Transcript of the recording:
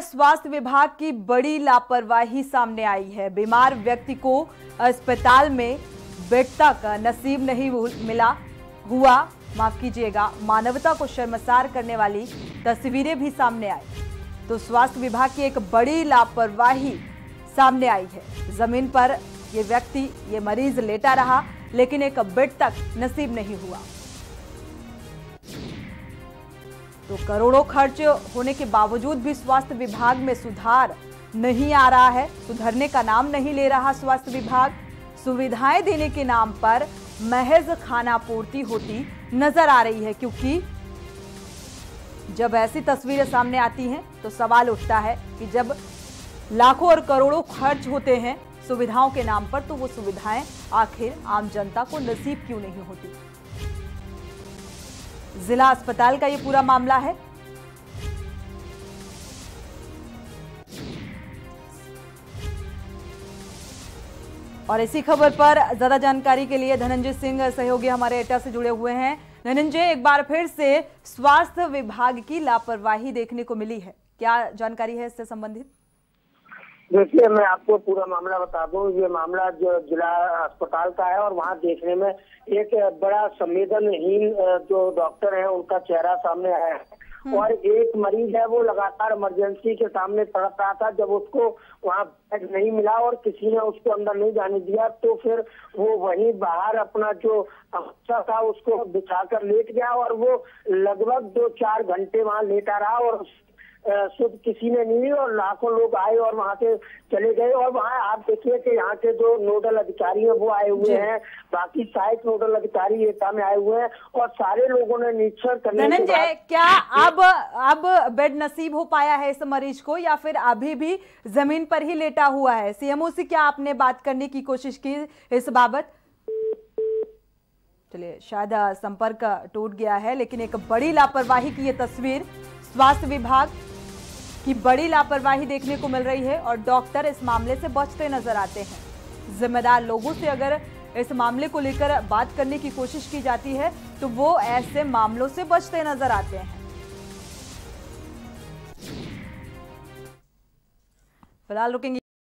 स्वास्थ्य विभाग की बड़ी लापरवाही सामने आई है। बीमार व्यक्ति को अस्पताल में बेड तक नसीब नहीं मिला। हुआ, माफ़ कीजिएगा, मानवता को शर्मसार करने वाली तस्वीरें भी सामने आई। तो स्वास्थ्य विभाग की एक बड़ी लापरवाही सामने आई है। ज़मीन पर ये व्यक्ति, ये मरीज़ लेटा रहा, लेकिन एक बेड तक नसीब नहीं हुआ। तो करोड़ों खर्च होने के बावजूद भी स्वास्थ्य विभाग में सुधार नहीं आ रहा है। सुधरने का नाम नहीं ले रहा स्वास्थ्य विभाग। सुविधाएँ देने के नाम पर महज खाना पूर्ति होती नज़र आ रही है, क्योंकि जब ऐसी तस्वीरें सामने आती हैं तो सवाल उठता है कि जब लाखों और करोड़ों खर्च होते हैं सुविधाओं के नाम पर तो वो सुविधाएँ आखिर आम जनता को नसीब क्यों नहीं होती? जिला अस्पताल का ये पूरा मामला है। और इसी खबर पर ज़्यादा जानकारी के लिए धनंजय सिंह सहयोगी हमारे एटा से जुड़े हुए हैं। धनंजय, एक बार फिर से स्वास्थ्य विभाग की लापरवाही देखने को मिली है। क्या जानकारी है इससे संबंधित? देखिए मैं आपको पूरा मामला बता दूँ। ये मामला जो जिला अस्पताल का है और वहाँ देखने में एक बड़ा संवेदनहीन जो डॉक्टर है उनका चेहरा सामने आया है। हम्म। और एक मरीज़ है वो लगातार इमरजेंसी के सामने तड़प रहा था। जब उसको वहाँ बेड नहीं मिला और किसी ने उसको अंदर नहीं जाने दिया तो फिर वो वहीं बाहर अपना जो अच्छा था उसको बिछाकर लेट गया और वो लगभग दो चार घंटे वहाँ लेटा रहा और शुद्ध किसी ने नहीं और लाखों लोग आए और वहाँ से चले गए। और वहाँ आप देखिए कि यहाँ के जो नोडल अधिकारी हैं वो आए हुए हैं। बाकी सहायक नोडल अधिकारी एटा में आए हुए हैं और सारे लोगों ने निरीक्षण करने धनंजय क्या अब अब बेड नसीब हो पाया है इस मरीज़ को या फिर अभी भी ज़मीन पर ही लेटा हुआ है? सीएमओ से क्या आपने बात करने की कोशिश की इस बाबत? चलिए शायद संपर्क टूट गया है लेकिन एक बड़ी लापरवाही की ये तस्वीर स्वास्थ्य विभाग की बड़ी लापरवाही देखने को मिल रही है और डॉक्टर इस मामले से बचते नज़र आते हैं। जिम्मेदार लोगों से अगर इस मामले को लेकर बात करने की कोशिश की जाती है तो वो ऐसे मामलों से बचते नज़र आते हैं। फ़िलहाल रुकेंगे।